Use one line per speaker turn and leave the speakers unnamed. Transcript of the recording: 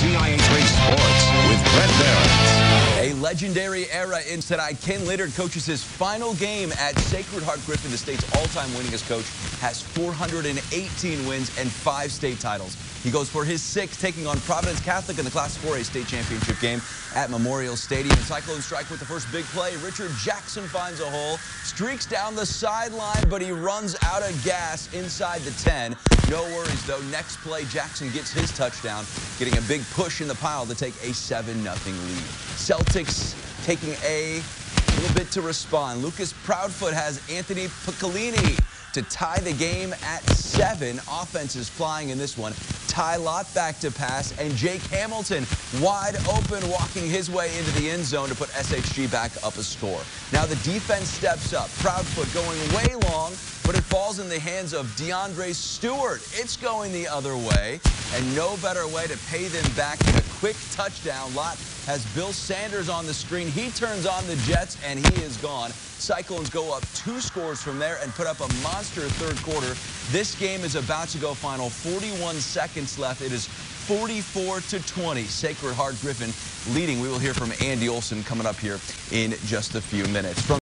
CIH3
legendary era in tonight. Ken Leonard coaches his final game at Sacred Heart Griffin. The state's all-time winningest coach has 418 wins and five state titles. He goes for his sixth, taking on Providence Catholic in the Class 4A state championship game at Memorial Stadium. And Cyclones strike with the first big play. Richard Jackson finds a hole, streaks down the sideline, but he runs out of gas inside the 10. No worries, though. Next play, Jackson gets his touchdown, getting a big push in the pile to take a 7-0 lead. Celtics taking a little bit to respond. Lucas Proudfoot has Anthony Piccolini to tie the game at seven. Offense is flying in this one. Ty Lott back to pass, and Jake Hamilton wide open, walking his way into the end zone to put SHG back up a score. Now the defense steps up. Proudfoot going way long, but it falls in the hands of DeAndre Stewart. It's going the other way, and no better way to pay them back than a quick touchdown. Lott has Bill Sanders on the screen. He turns on the Jets, and he is gone. Cyclones go up two scores from there and put up a monster third quarter. This game is about to go final. 41 seconds left. It is 44 to 20. Sacred Heart Griffin leading. We will hear from Andy Olson coming up here in just a few minutes. From